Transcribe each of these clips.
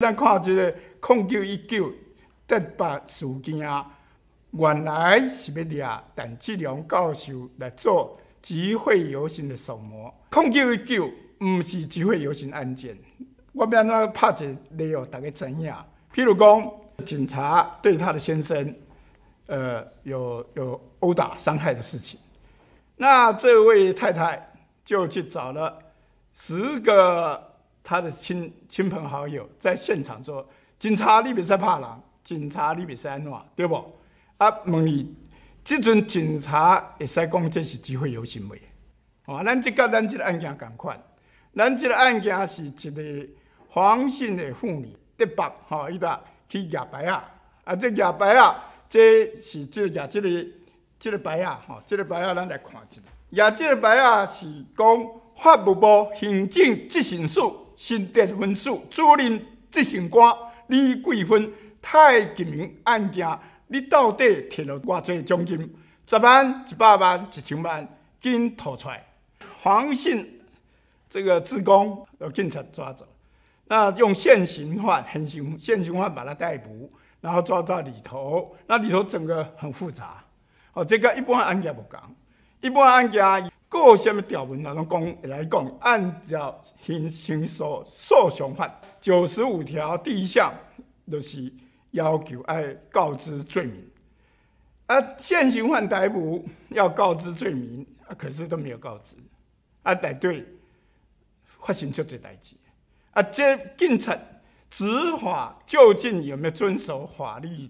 咱看即个控九一九得把事件，原来是要掠陈志良教授来做集会游行的首谋。控九一九毋是集会游行案件，我要安怎拍一个例哦，大家知影。譬如讲，警察对他的先生，呃，有有殴打伤害的事情，那这位太太就去找了十个。他的亲亲朋好友在现场说：“警察你别使怕人，警察你别使安怎，对不？”啊，问你，这阵警察会使讲这是集会游行未？哦，咱即个咱即个案件共款，咱即个案件是一个黄姓的妇女得北，吼，伊搭去牙白啊，啊，这牙白啊，这是这牙这个这个白啊，吼，这个白啊，咱来看一下，牙这个白啊是讲法务部行政执行署。新店分署主任执行官李桂芬太吉明案件，你到底摕了偌济奖金？十万、一百万、一千万，紧吐出来！黄姓这个职工被警察抓走，那用现行犯、现行现行犯把他逮捕，然后抓到里头，那里头整个很复杂。哦，这个一般案件不讲，一般案件。各什么条文来讲来讲，按照刑刑诉诉讼法九十五条第一项，就是要求爱告知罪名。啊，现行犯逮捕要告知罪名，啊，可是都没有告知，啊，带队发生这代志。啊，这警察执法究竟有没有遵守法律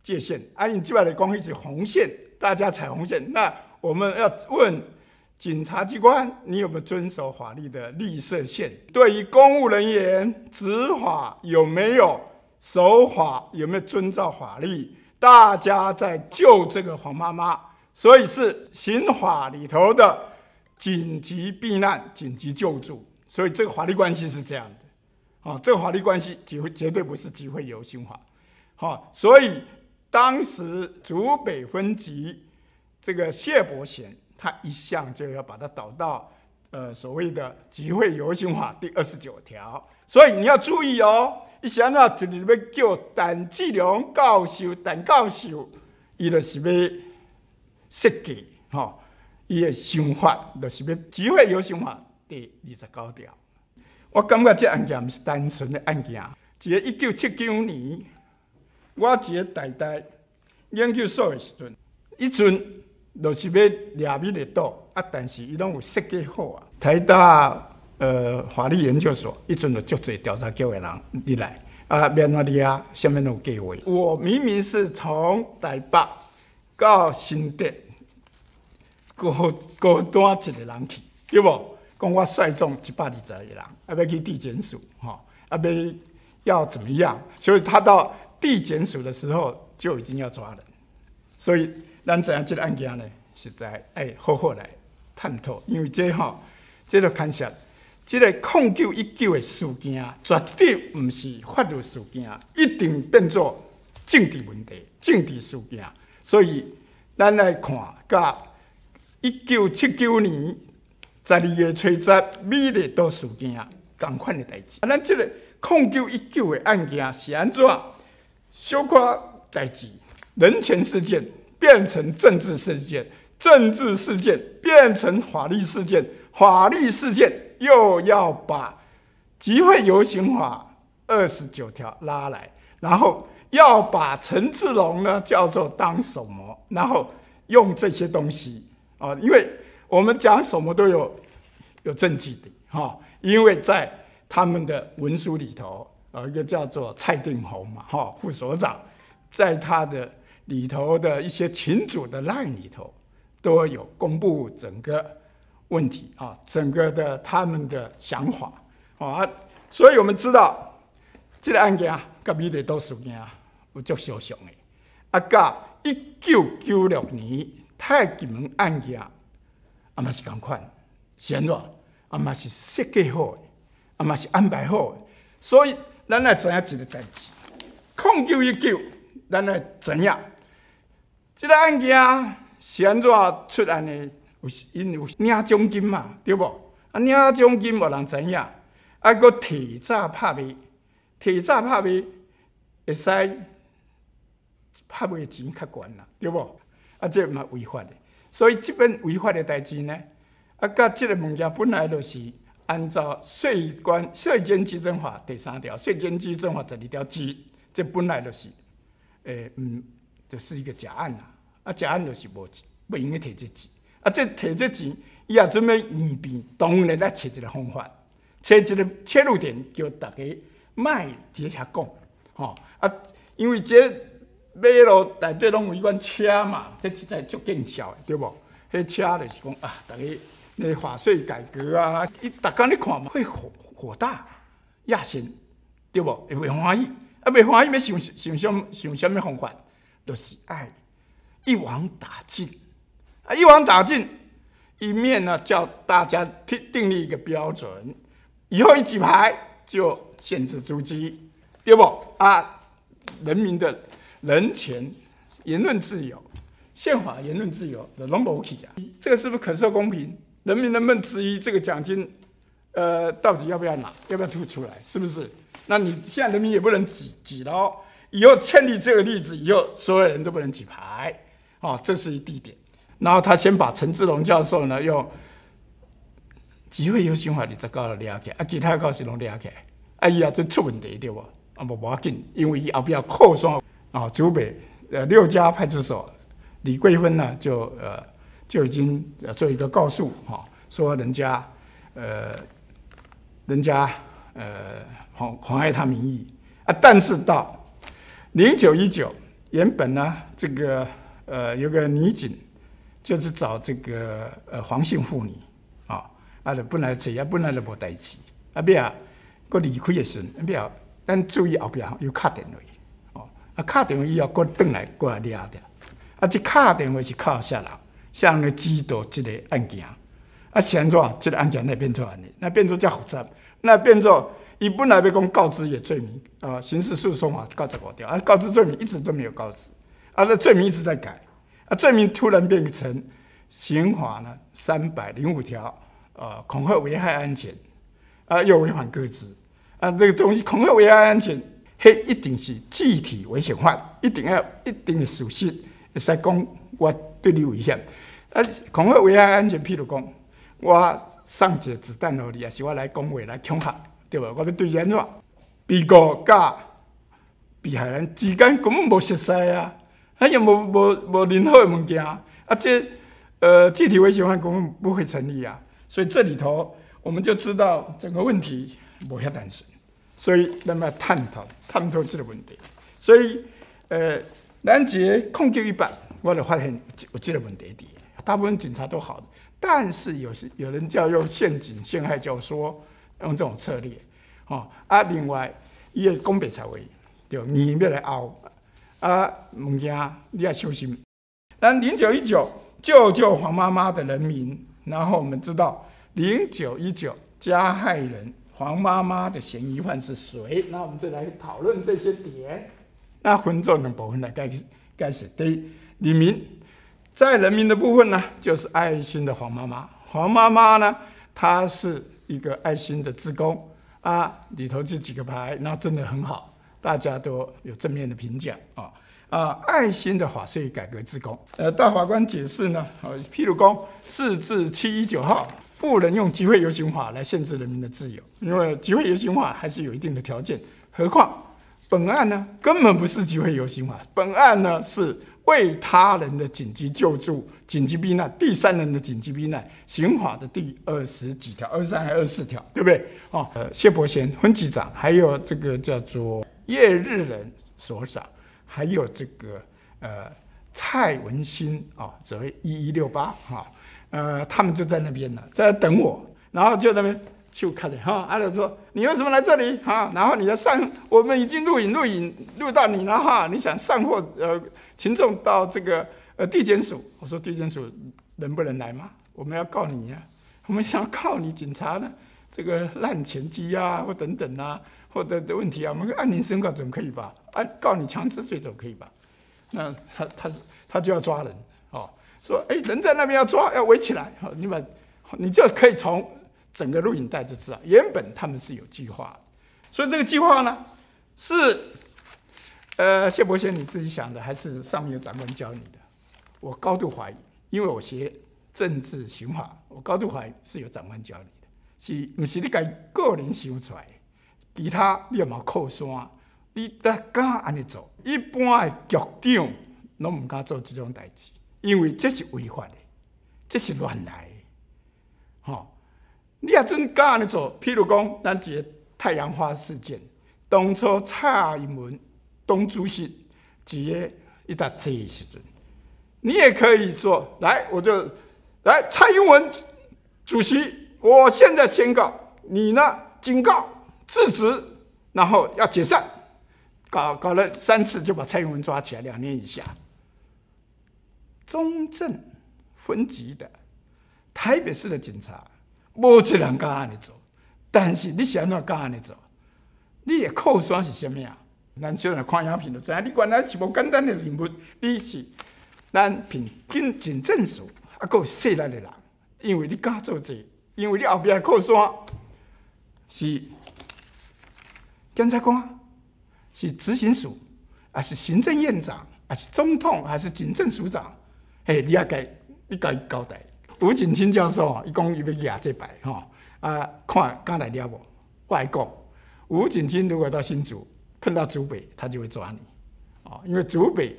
界限？啊，你基本来讲一是红线，大家踩红线，那我们要问。警察机关，你有没有遵守法律的绿色线？对于公务人员执法有没有守法？有没有遵照法律？大家在救这个黄妈妈，所以是刑法里头的紧急避难、紧急救助。所以这个法律关系是这样的。啊，这个法律关系绝绝对不是机会游行法。好，所以当时竹北分局这个谢伯贤。他一向就要把它导到，呃，所谓的集会游行法第二十九条，所以你要注意哦。一想到这里面叫陈志良教授，陈教授，伊就是要设计，吼，伊的想法就是要集会游行法第二十九条。我感觉这案件不是单纯的案件，一个一九七九年，我一个代代研究所的时阵，一阵。就是要掠米的多啊，但是伊拢有设计好啊。台大呃法律研究所，一阵就足侪调查局的人你来啊，免我掠啊，下面有计划。我明明是从台北到新店，高高端一个人去，对不？讲我率众一百二十个人，啊要去地检署，哈，啊要要怎么样？所以他到地检署的时候就已经要抓人，所以。咱知影即个案件呢，实在爱好好来探讨，因为这吼，这个牵涉，即个控九一九的事件，绝对毋是法律事件，一定变作政治问题、政治事件。所以，咱来看，甲一九七九年十二月初十美丽岛事件同款的代志。啊，咱即个控九一九的案件是安怎？小可代志，人权事件。变成政治事件，政治事件变成法律事件，法律事件又要把集会游行法二十九条拉来，然后要把陈志龙呢教授当手模，然后用这些东西啊，因为我们讲什么都有有证据的哈，因为在他们的文书里头，呃，一个叫做蔡定宏嘛哈副所长，在他的。里头的一些群主的赖里头，都有公布整个问题啊，整个的他们的想法啊，所以我们知道这个案件啊，跟米德都事件有足相像的。啊，甲一九九六年太极门案件，啊嘛是共款，显然啊嘛是设计好的，啊嘛是安排好的，所以咱来知影一个代志，控九一九，咱来怎样样？这个案件是安怎出案的？有因有领奖金嘛，对不？啊，领奖金无人知影，啊，搁提早拍卖，提早拍卖会使拍卖钱较悬啦，对无？啊，这嘛违法的。所以即本违法的代志呢，啊，甲即个物件本来就是按照税关税捐稽征法第三条、税捐稽征法十二条之，这本来就是，诶，嗯，就是一个假案啦。啊，假案就是无不应该摕这钱。啊，这摕这钱，伊也准备延边，当然来找一个方法，找一个切入点，叫大家卖这遐讲，吼啊，因为这马路内底拢有一款车嘛，这实在足见效的，对无？迄车就是讲啊，大家那法税改革啊，伊逐工咧看嘛，会火火大亚心，对无？会袂欢喜，啊，袂欢喜要想想想想什么方法，就是爱一网打尽。啊，一网打尽，一面呢叫大家定定立一个标准，以后一举牌就限制租机，对不？啊，人民的人权、言论自由、宪法言论自由的拢无去啊，这个是不是可受公平？人民能不能质疑这个奖金？呃，到底要不要拿？要不要吐出来？是不是？那你现在人民也不能挤挤了。以后建立这个例子以后，所有人都不能举牌，哦，这是一地点。然后他先把陈志龙教授呢用集会游行法二十九了解，啊，其他教授拢了解，啊，伊也就出问题对不？啊，无要紧，因为伊后壁扩双啊，竹北呃六家派出所李桂芬呢就呃就已经做一个告诉哈，说人家呃人家呃妨妨碍他名义啊，但是到零九一九原本呢这个呃有个女警。就是找这个呃黄姓妇女，啊，啊，本来这也本来就无代志，啊，别啊，个离开的时，别啊，咱注意后边有卡电话，哦，啊，卡电话以后，过转来过来掠掉，啊，这卡电话是靠下人，向来指导这个案件，啊，现在这个案件那变做安尼，那变做较复杂，那变做伊本来要讲告知的罪名，啊，刑事诉讼法告十五条，啊，告知罪名一直都没有告知，啊，那罪名一直在改。啊，罪名突然变成刑法呢三百零五条，啊，恐吓危害安全，啊，又违反各自，啊，这个东西恐吓危害安全，嘿，一定是具体危险犯，一定要一定的属实，使讲我对你危险。啊，恐吓危害安全，譬如讲，我送一个子弹给你，也是我来讲话来恐吓，对吧？我要对人话，被告甲被害人之间根本无熟悉啊。他也无无无任何的物件，啊，这呃具体危险犯根本不会成立啊，所以这里头我们就知道整个问题无遐单纯，所以那么探讨探讨这个问题，所以呃拦截控制一半，我就发现有这个问题的，大部分警察都好，但是有时有人叫用陷阱陷害，就说用这种策略，哦啊，另外伊个公平才会，就你要来拗。啊，物件你要小心。但零九一九救救黄妈妈的人民，然后我们知道零九一九加害人黄妈妈的嫌疑犯是谁？那我们就来讨论这些点。那分作两部分来开始，开始第一，李明在人民的部分呢，就是爱心的黄妈妈。黄妈妈呢，她是一个爱心的职工啊，里头这几个牌，那真的很好。大家都有正面的评价啊啊！爱心的法税改革之功，呃，大法官解释呢，呃，譬如公四至七一九号不能用集会游行法来限制人民的自由，因为集会游行法还是有一定的条件。何况本案呢，根本不是集会游行法，本案呢是为他人的紧急救助、紧急避难、第三人的紧急避难，刑法的第二十几条，二三还二四条，对不对？哦，呃，谢伯贤分局长，还有这个叫做。叶日人所长，还有这个呃蔡文新啊，则为一一六八哈，呃，他们就在那边呢，在等我，然后就那边就看了哈，阿乐说你为什么来这里哈？然后你要上，我们已经录影录影录到你了哈，你想上货呃群众到这个呃地检署，我说地检署能不能来吗？我们要告你呀，我们想要告你警察呢，这个滥钱机呀或等等啊。或者的问题啊，我们按您申告总可以吧？按告你强制罪总可以吧？那他他他就要抓人哦，说哎人在那边要抓要围起来，好你把你就可以从整个录影带就知道，原本他们是有计划，所以这个计划呢，是，呃，谢伯贤你自己想的，还是上面有长官教你的？我高度怀疑，因为我学政治刑法，我高度怀疑是有长官教你的，是不是你家个人想出来？其他你也冇靠山，你得敢安尼做？一般的局长拢唔敢做这种代志，因为这是违法的，这是乱来，吼！你也准敢安尼做？譬如讲，咱一个太阳花事件。当初蔡英文董主席一个一搭坐时阵，你也可以说来，我就来蔡英文主席，我现在宣告，你呢警告制止，然后要解散，搞搞了三次就把蔡英文抓起来，两年以下。中正分级的台北市的警察，无一人敢安尼做，但是你想怎敢安尼做？你的靠山是啥物啊？咱小人看影片就知影，你原来是无简单的人物，你是咱凭警警政署啊，有细力的人，因为你敢做这，因为你后边靠山是检察官，是执行署，还是行政院长，还是总统，还是警政署长？嘿，你也该你该交代。吴景清教授啊，伊讲伊要压这牌吼，啊，看敢来了无？我来讲。吴景清如果到新竹碰到竹北，他就会抓你，啊，因为竹北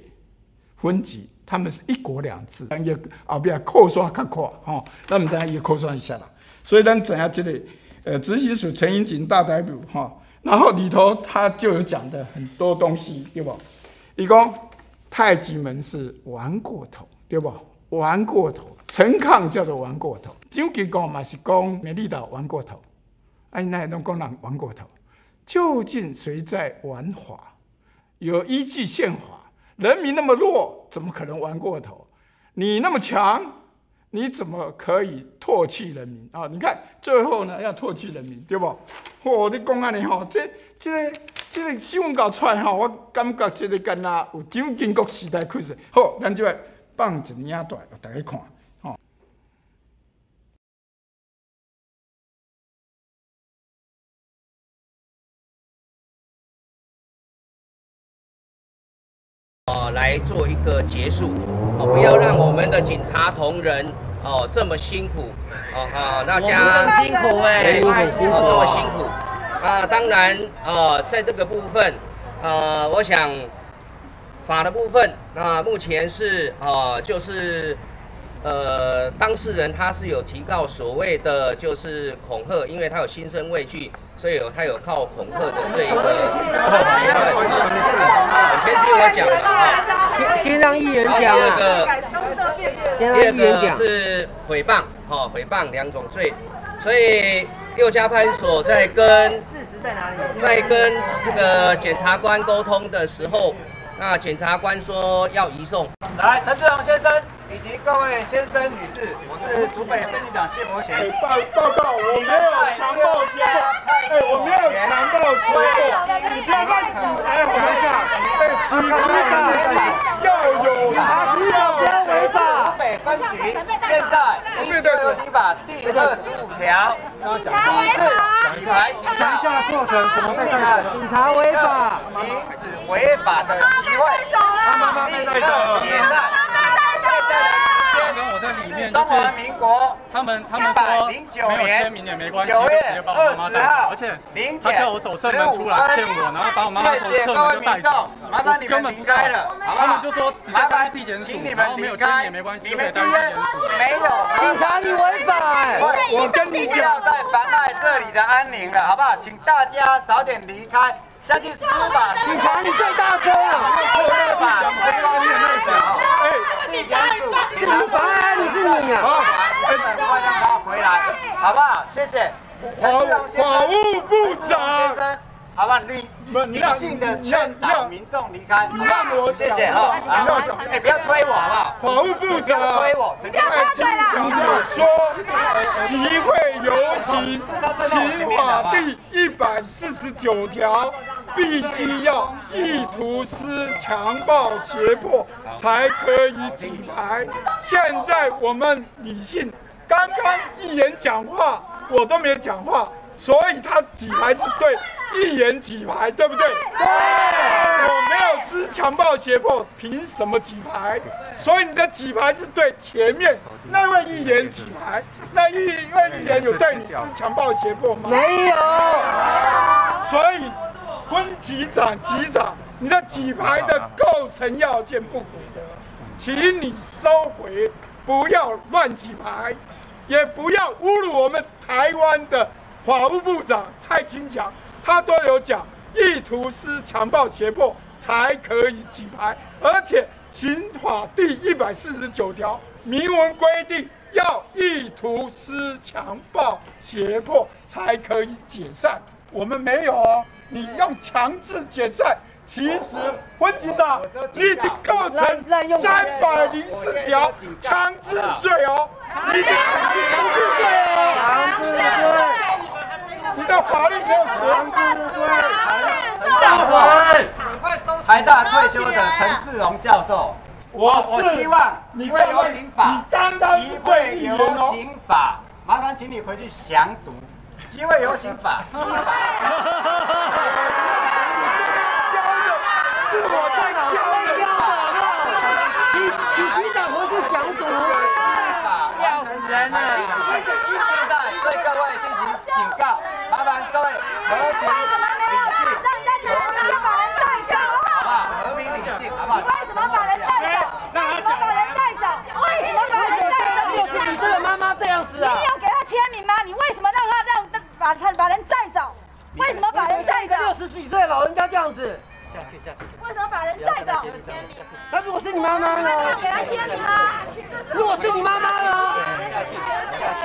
分级，他们是一国两制，也后边扣刷较快，吼，那么咱也扣刷一下啦。所以咱怎样这里，呃，执行署陈英锦大逮捕，哈，然后里头他就有讲的很多东西，对不？一共太极门是玩过头，对不？玩过头，陈抗叫做玩过头，蒋介石嘛是讲美丽岛玩过头，哎，那拢讲人玩过头。究竟谁在玩法？有依据宪法，人民那么弱，怎么可能玩过头？你那么强，你怎么可以唾弃人民啊？你看最后呢，要唾弃人民，对不？我的公安呢？哈，这、这、这个新闻稿出来哈，我感觉这个跟那有蒋经国时代开始。好，咱就来放一领带，大家看。哦，来做一个结束。哦，不要让我们的警察同仁哦这么辛苦。哦好，大家。辛苦哎，很辛苦，这么辛苦。啊！当然呃，在这个部分呃，我想法的部分啊，目前是呃，就是呃，当事人他是有提告所谓的就是恐吓，因为他有心生畏惧。所以有他有靠恐吓的这一个言论，先听我讲了啊，先先让议员讲啊，第二个是诽谤，哦，诽谤两种罪，所以六家派出所在跟事实在哪里，在跟这个检察官沟通的时候，那检察官说要移送，来，陈志荣先生。以及各位先生、女士，我是竹北分局长谢伯贤。报报告，我没有强暴胁迫，哎，我没有强暴胁迫，你不要乱指，哎，等一下，哎，指控是要有强暴违法。竹北分局现在依《交通法》第二十五条，第一次来警察一下过程怎么被警察违法，停止违法的机会，立刻解散。我在里面就是他们，他们说没有签名也没关系，就直接把我妈妈带走，而且他叫我走正门出来骗我，然后把我妈妈从侧门就带走，我根本不知道。他们就说直接带去地检署，然后没有签名也没关系，就可以带去地检署。没有，警察你违法哎！我跟你讲，不要再妨碍这里的安宁了，好不好？请大家早点离开。相信司法，警察你最大声啊！司法最高院内长，哎，警察警察你是你啊！好，快让他回来，好不好？谢谢。法法务部长。好吧，理理性的劝导民众离开，好吧？谢谢哈。哎，不要推我好不好？法务部长推我，在强调说，集会游行，刑法第一百四十九条，必须要意图施强暴胁迫才可以举牌。现在我们理性，刚刚一言讲话，我都没有讲话，所以他举牌是对。一言举牌，对不对？对。我没有施强暴胁迫，凭什么举牌？所以你的举牌是对前面那位议员举牌，那一位议员有对你施强暴胁迫吗？没有。所以，分局长、局长，你的举牌的构成要件不符合，请你收回，不要乱举牌，也不要侮辱我们台湾的法务部长蔡清祥。他都有讲，意图施强暴胁迫才可以举牌，而且刑法第一百四十九条明文规定，要意图施强暴胁迫才可以解散。我们没有哦，你用强制解散，其实温局长，你已经构成三百零四条强制罪哦，你已经强制罪哦，强制罪。你的法律没有强制罪。掌声！台大退休的陈志荣教授，我我希望集会游行法，集会游行法，麻烦请你回去详读集会游行法。是我在教的，局局局长回去详读。笑死人了！现在对各位进行警告。麻烦各位和平理性，要把人带走，好不好？和平理性，好不好？为什么把人带走？为什么把人带走？为什么把人带走？六十几岁的妈妈这样子啊？你有给他签名吗？你为什么让他让把他把人带走？为什么把人带走？六十几岁老人家这样子，去下去。为什么把人带走？那如果是你妈妈呢？要给他签名吗？如果是你妈妈呢？下去下去。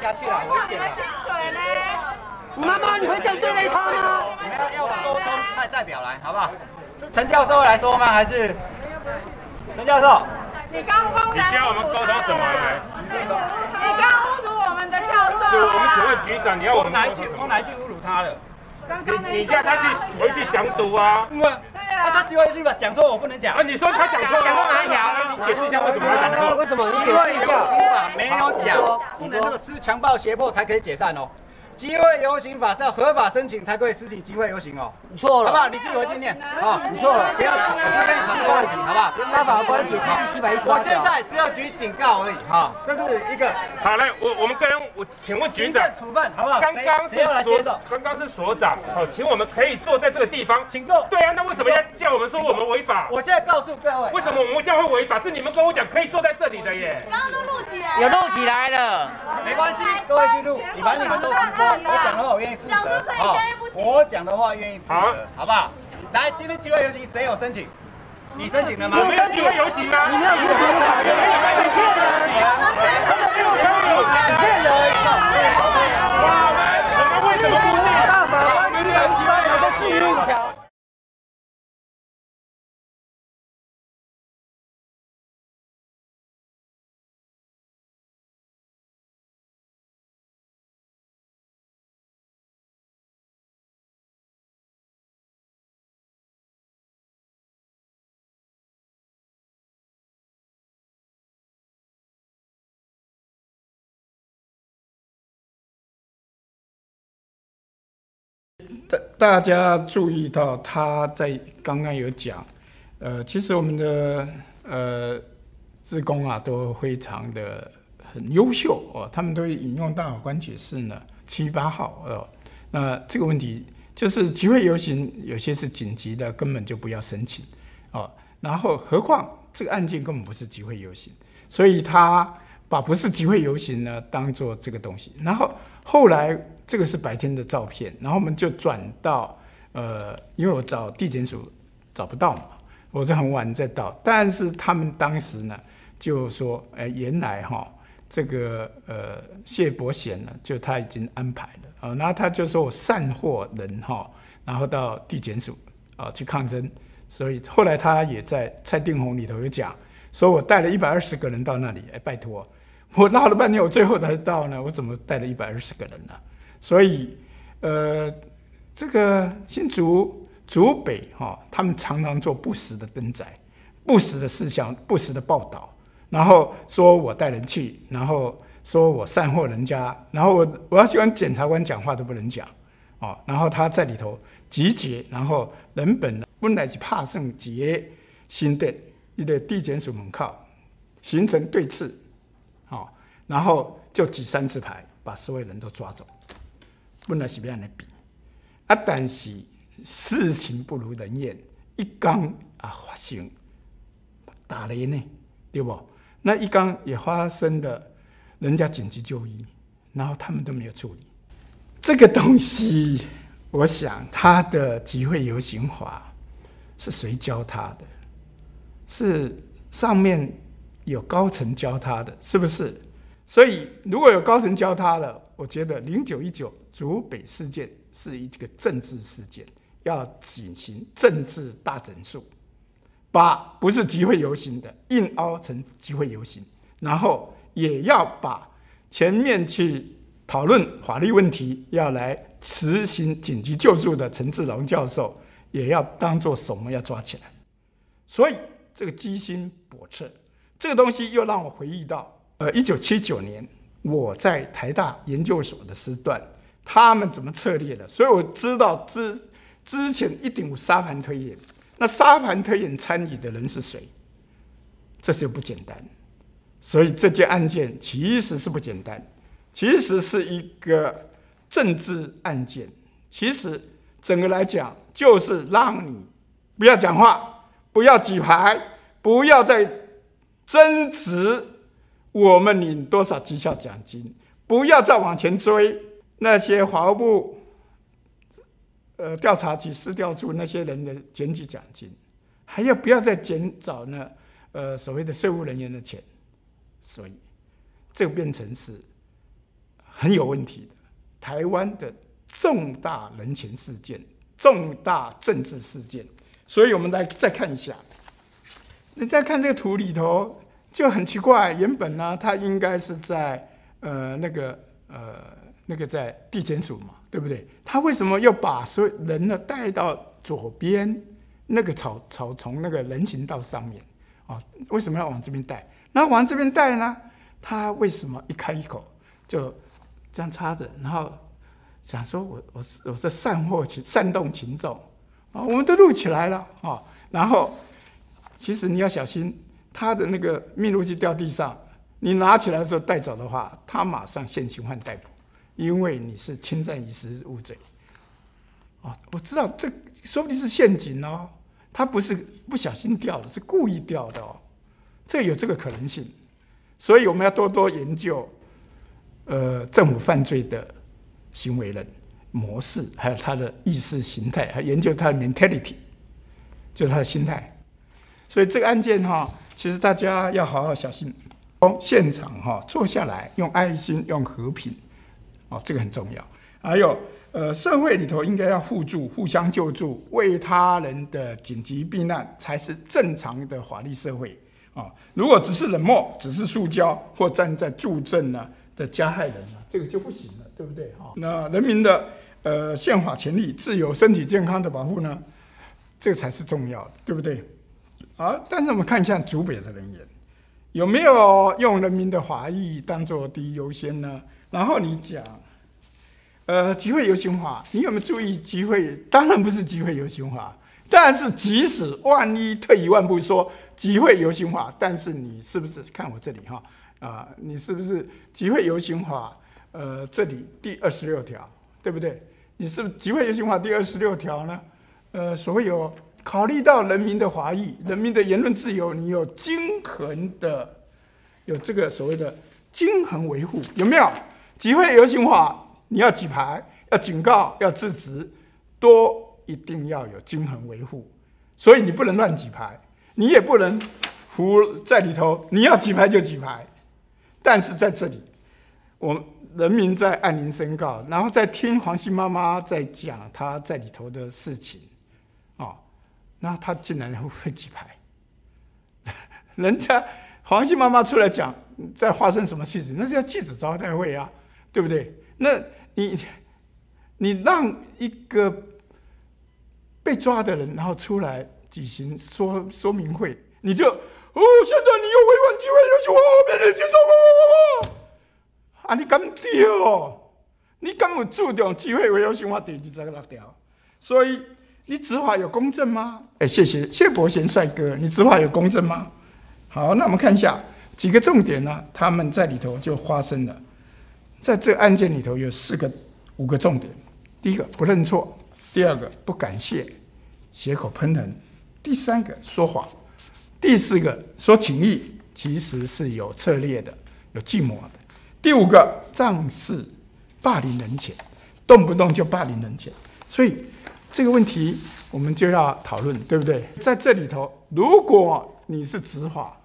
下去了，危险了。薪水呢？你妈妈，你会这样对待她吗？你们要沟通派代表来，好不好？是陈教授来说吗？还是陈教授？你刚刚你需要我们沟通什么？你刚侮辱我们的教授。是我们请问局长，你要我们哪一句？我哪一句侮辱他了？你你叫他去回去详读啊。啊，他机会去吧讲错，我不能讲。啊，你说他讲错，讲错哪一条？你解释一下为什么他讲错？为什么？因为刑法没有讲，不能那个施强暴胁迫才可以解散哦。集会游行法是要合法申请才可以申请集会游行哦。你错了，好不好？你自己回去念啊。你错了，不要吵，不跟你吵这个问题，好不好？跟法官解释第七百一十我现在只有举警告而已，哈，这是一个。好嘞，我我们跟我请问局长，处分好不好？刚刚是所，刚刚是所长，好，请我们可以坐在这个地方，请坐。对啊，那为什么要叫我们说我们违法？我现在告诉各位，为什么我们这样会违法？是你们跟我讲可以坐在这里的耶。刚刚都录起来，有录起来了，没关系，各位记录，你把你们都直播，我讲的话我愿意负责，好，我讲的话愿意负责，好不好？来，今天机会游行谁有申请？你申请了吗？我没有机会游行吗！你没有机会游行，你骗人！你骗人！我们为什么不是大法官明人集会有个幸运条？大家注意到，他在刚刚有讲，呃，其实我们的呃职工啊都非常的很优秀哦，他们都引用大法官解释呢七八号哦，那这个问题就是集会游行有些是紧急的，根本就不要申请哦，然后何况这个案件根本不是集会游行，所以他把不是集会游行呢当做这个东西，然后后来。这个是白天的照片，然后我们就转到，呃，因为我找地检署找不到嘛，我是很晚再到，但是他们当时呢就说，哎，原来哈这个呃谢伯贤呢，就他已经安排了啊，然后他就说我散货人哈，然后到地检署啊去抗争，所以后来他也在蔡定宏里头有讲，说我带了一百二十个人到那里，哎，拜托，我闹了半天，我最后才到呢，我怎么带了一百二十个人呢？所以，呃，这个新竹竹北哈，他们常常做不实的登载、不实的事项、不实的报道，然后说我带人去，然后说我散货人家，然后我我要喜欢检察官讲话都不能讲，哦，然后他在里头集结，然后人本本来是怕圣节新的一个地检署门口形成对峙，然后就举三次牌，把所有人都抓走。本来是这样的比，啊，但是事情不如人愿，一刚啊发生打雷呢，对不？那一刚也发生的，人家紧急就医，然后他们都没有处理。这个东西，我想他的集会游行法是谁教他的？是上面有高层教他的，是不是？所以如果有高层教他的，我觉得零九一九竹北事件是一个政治事件，要进行政治大整肃，把不是集会游行的硬凹成集会游行，然后也要把前面去。讨论法律问题要来实行紧急救助的陈志龙教授，也要当做什么要抓起来。所以这个居心叵测，这个东西又让我回忆到，呃，一九七九年我在台大研究所的时段，他们怎么策略的。所以我知道之之前一定有沙盘推演，那沙盘推演参与的人是谁？这就不简单。所以这件案件其实是不简单。其实是一个政治案件，其实整个来讲就是让你不要讲话，不要举牌，不要再争执我们领多少绩效奖金，不要再往前追那些法务部呃调查局失调处那些人的检举奖金，还要不要再减找呢？呃，所谓的税务人员的钱，所以这个变成是。很有问题的，台湾的重大人情事件、重大政治事件，所以我们来再看一下。你再看这个图里头就很奇怪，原本呢，它应该是在呃那个呃那个在地检署嘛，对不对？他为什么要把所有人呢带到左边那个草草丛那个人行道上面啊？为什么要往这边带？那往这边带呢？他为什么一开口就？这样插着，然后想说，我我是我是煽惑情煽动群众啊，我们都录起来了啊。然后其实你要小心，他的那个密录器掉地上，你拿起来的时候带走的话，他马上现行犯逮捕，因为你是侵占遗失物罪。哦，我知道这说不定是陷阱哦，他不是不小心掉的，是故意掉的哦，这有这个可能性，所以我们要多多研究。呃，政府犯罪的行为人模式，还有他的意识形态，还研究他的 mentality，就是他的心态。所以这个案件哈，其实大家要好好小心。从现场哈坐下来，用爱心，用和平，哦，这个很重要。还有，呃，社会里头应该要互助、互相救助，为他人的紧急避难，才是正常的法律社会啊。如果只是冷漠，只是塑胶，或站在助阵呢？的加害人啊，这个就不行了，对不对？哈，那人民的呃宪法权利、自由、身体健康的保护呢，这才是重要的，对不对？好，但是我们看一下主北的人员有没有用人民的法益当做第一优先呢？然后你讲，呃，集会游行法，你有没有注意集会？当然不是集会游行法，但是即使万一退一万步说集会游行法，但是你是不是看我这里哈？啊，你是不是集会游行法？呃，这里第二十六条，对不对？你是不是集会游行法第二十六条呢？呃，所有考虑到人民的华裔、人民的言论自由，你有均衡的，有这个所谓的均衡维护，有没有？集会游行法你要举牌，要警告，要制止，多一定要有均衡维护，所以你不能乱举牌，你也不能服在里头，你要举牌就举牌。但是在这里，我人民在按铃申告，然后在听黄姓妈妈在讲她在里头的事情，哦，那她竟然会几排，人家黄姓妈妈出来讲在发生什么事情，那是要记者招待会啊，对不对？那你你让一个被抓的人然后出来举行说说明会，你就。哦，现在你又违反机会，有请我后面的群众，哇哇哇哇！啊，你敢丢？你敢有注重机会为优刑法第二十六条，所以你执法有公正吗？哎，谢谢谢伯贤帅哥，你执法有公正吗？好，那我们看一下几个重点呢？他们在里头就发生了，在这个案件里头有四个、五个重点。第一个不认错，第二个不感谢，血口喷人；第三个说谎，第四个说情义，其实是有策略的、有计谋的；第五个仗势霸凌人前，动不动就霸凌人前。所以这个问题我们就要讨论，对不对？在这里头，如果你是执法，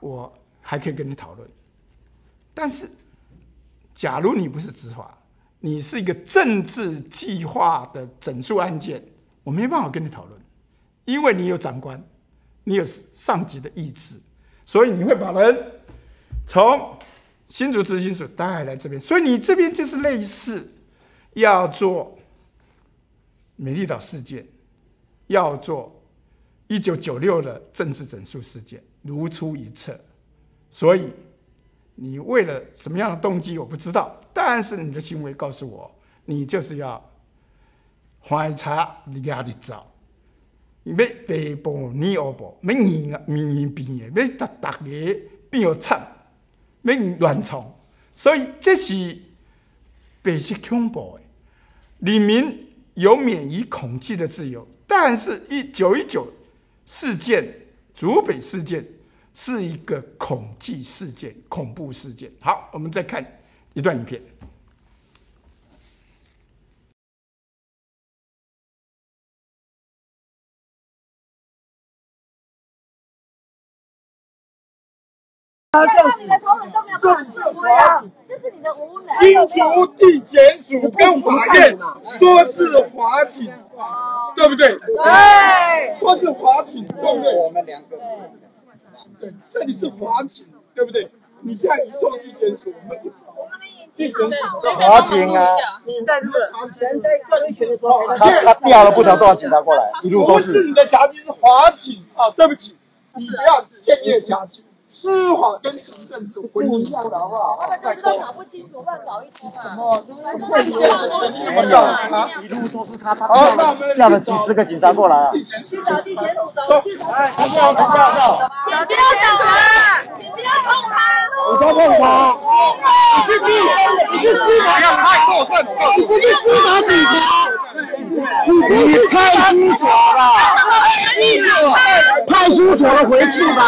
我还可以跟你讨论；但是假如你不是执法，你是一个政治计划的整数案件，我没办法跟你讨论，因为你有长官，你有上级的意志，所以你会把人从新竹执行署带来这边，所以你这边就是类似要做美丽岛事件，要做一九九六的政治整数事件，如出一辙，所以。你为了什么样的动机我不知道，但是你的行为告诉我，你就是要怀查你压力找，要被捕你恶报，要人啊民营病的，要达达个变有惨，要乱创，所以这是白色恐怖的。里民有免于恐惧的自由，但是一九一九事件，竹北事件。是一个恐惧事件、恐怖事件。好，我们再看一段影片。啊，这样子，这是滑稽，这是你的无能。新竹地检署跟法院都是滑稽，对不对？对，多次滑稽，对不对？我们两个。对，这里是华警，对不对？你现在移送地检署，我们去找。地检署华警啊！你在这个人在赚钱的时候，他他调了不知道多少警察过来，一路都是。不是你的辖区是华警啊，对不起，你不要建业辖区。司法跟行政是不一样的，好不好？他们都搞不清楚，乱搞一通嘛！什么？一路都是他，他调了几十个警察过来啊！去找地检署，走去找。哎，不要找，不要找，请不要找他，请不要碰他。你不要碰他，你是地，你是司法，让他过分，你不是司法警察，你派出所的，派出所的回去吧。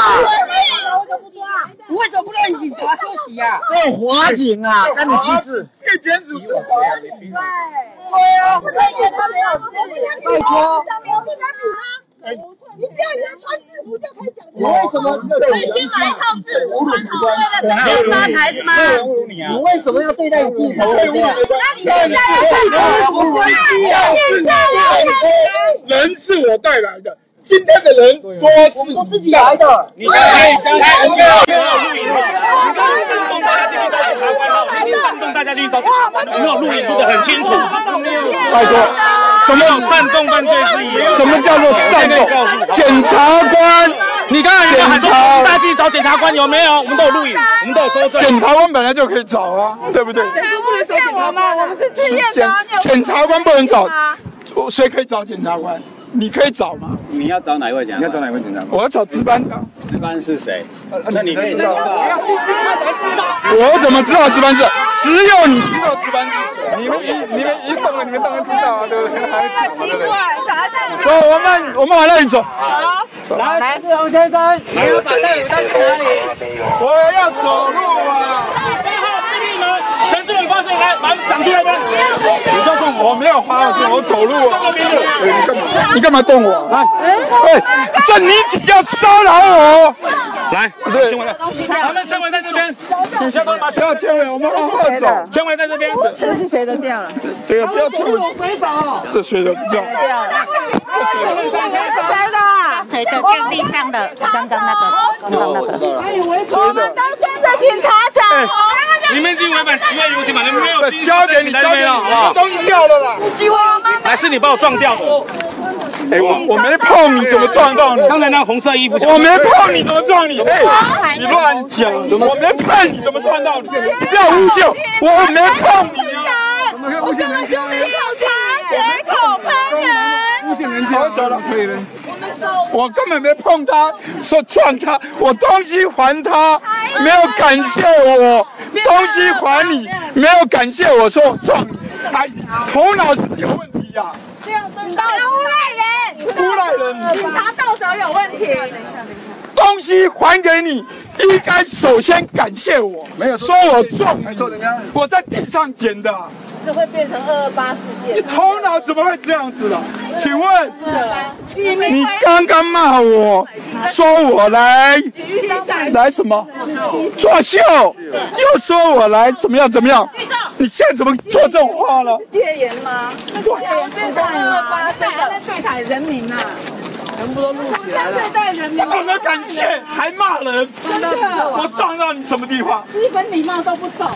你为什么不让警察休息呀？这华警啊，那你屁事。地检署是华警。对。对啊，不能给他没有拜托。你叫人穿制服就可以讲。你为什么？最先买一套制服穿好，为了给你发牌子吗？你为什么要对待记者这样？那你现在要不要？现在要人是我带来的。今天的人多是自己来的，你刚才没有录影你煽动大家进去找警察官，你没有录影录得很清楚。拜托，什么煽动犯罪是一什么叫做煽动？检察官，你刚才检察，大家去找检察官有没有？我们都有录影，我们都有收证。检察官本来就可以找啊，对不对？检察官不能找检察官，我们是自愿的。检察官不能找，谁可以找检察官？你可以找吗？你要找哪一位检察官？你要找哪一位检察官？我要找值班的。值班是谁？那你可以知道吗？我怎么知道值班是？只有你知道值班是谁。你们一你们一送了，你们当然知道啊，对不对？奇怪，咋在？走，我们我们往那里走。好，来，来，志宏先生，你要把带领带去哪里？我要走路啊。发现来，来挡住那边！你叫动我，我没有发号我走路啊！你干嘛？你干嘛动我？来，哎，这你要骚扰我！来，对，签委在，好，那签委在这边。不要签委，我们往后走。签委在这边。这是谁的掉了？对啊，不要签委。违法。这谁的？掉？掉了。谁的？谁的？掉地上的，刚刚那个，刚刚那个。我们当天的？警察走。你们已经违反集会游行嘛？你们没有交给你，交给你，好不好？东西掉了啦！来，是你把我撞掉的。哎，我我没碰你，怎么撞到你？刚才那红色衣服，我没碰你，怎么撞你？哎，你乱讲！我没碰你，怎么撞到你？你不要呼救！我没碰你啊！我根本就没有他血口喷人。诬陷人家，我走了，可以了。我根本没碰他，说撞他，我东西还他，没有感谢我，东西还你，没有感谢我说我撞你，哎，头脑是有问题呀。这样真的诬赖人，诬赖人，警察道德有问题。东西还给你，应该首先感谢我，没有说我撞你，我在地上捡的。这会变成二二八事件。你头脑怎么会这样子了？请问，你刚刚骂我说我来来什么作秀，又说我来怎么样怎么样？你现在怎么说这种话了？戒严吗？戒严是二二八，这个在对待人民呐。全部都录起来了。我懂得感谢，还骂人。真的，我撞到你什么地方？基本礼貌都不懂，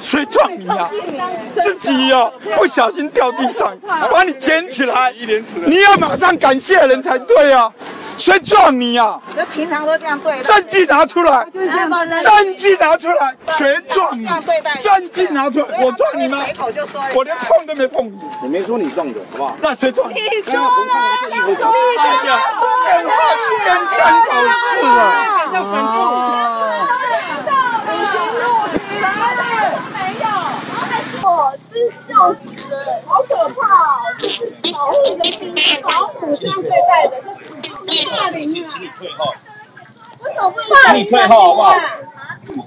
谁撞你呀？自己呀，不小心掉地上，把你捡起来。你要马上感谢人才对啊。谁撞你呀？这平常都这样对。证据拿出来。证据拿出来。谁撞你？证据拿出来。我撞你吗？我连碰都没碰你。我没说你撞的，好不好？那谁撞你？你说了。你说了。哎呀，电话颠三倒四啊！要反复。我真笑死，好可怕！这是保护人民、保姆这样对待的，这是霸凌啊！为什么不能霸凌退后好不好？为什么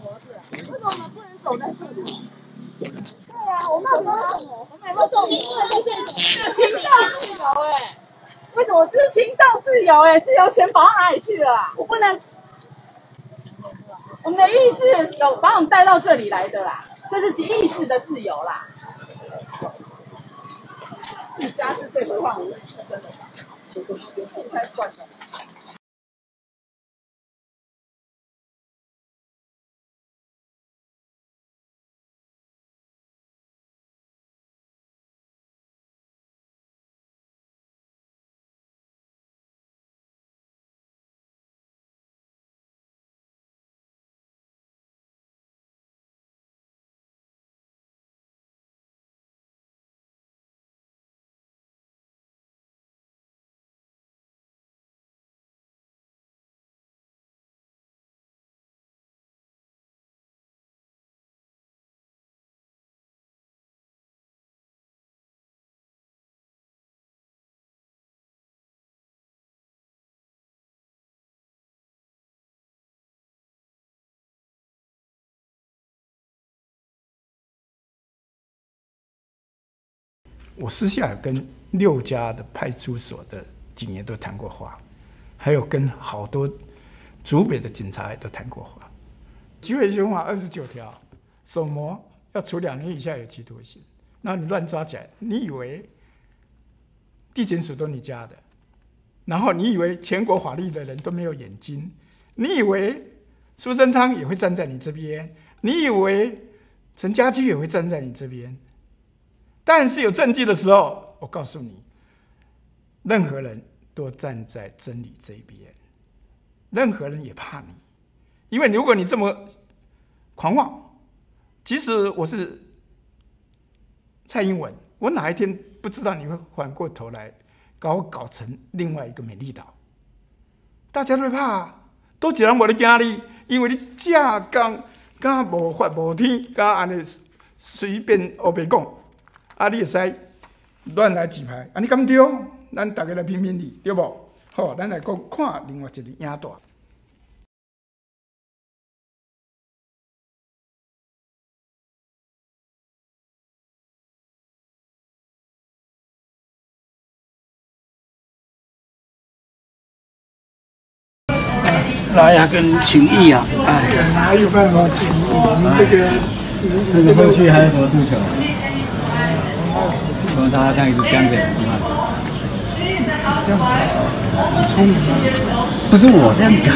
我们不能走在这里？对啊，我们有没有什么？我们有没有这种？行动自由哎？为什么是行动自由哎？自由钱跑到哪里去？了？我不能，我们的意志有把我们带到这里来的啦。这是其意识的自由啦。自家是最不放无私的，应该算的。我私下跟六家的派出所的警员都谈过话，还有跟好多竹北的警察也都谈过话。集会刑法二十九条，手模要处两年以下有期徒刑。那你乱抓起来，你以为地检署都你家的？然后你以为全国法律的人都没有眼睛？你以为苏贞昌也会站在你这边？你以为陈家驹也会站在你这边？但是有证据的时候，我告诉你，任何人都站在真理这一边，任何人也怕你，因为如果你这么狂妄，即使我是蔡英文，我哪一天不知道你会反过头来搞搞成另外一个美丽岛，大家都会怕，都只人我的家里，因为你架杠，敢无法无天，敢安尼随便胡白讲。啊，你会使乱来几排，啊，你敢对？咱大家来评评理，对不？好，咱来讲看另外一个影段。来呀，跟情谊啊，哎，哪有办法情谊？我们这个，这个后续还有什么诉求？说他这样子这样子是吗？这样很聪明啊！不是我这样搞，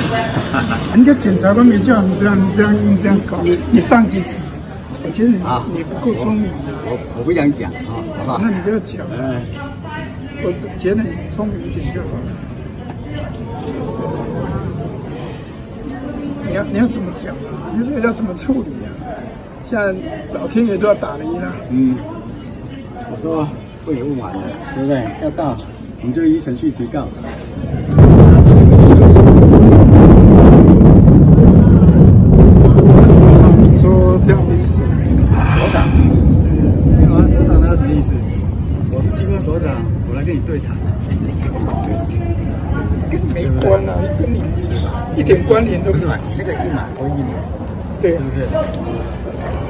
人家检察官没叫你这样这样硬这样搞。你你上级指示，我觉得你你不够聪明。我我不想讲啊，好不好？那你不要讲。嗯，我觉得你聪明一点就好了。你要你要怎么讲？你说要怎么处理啊？现在老天爷都要打雷了。嗯，我说会也问完的，对不对？要到我们就依程序提告。说这样的意思，所长，没有啊，所长那什么意思？我是机关所长，我来跟你对谈。跟你没关啊，跟你是一点关联都没有。你那个一码归一码，对，是不是？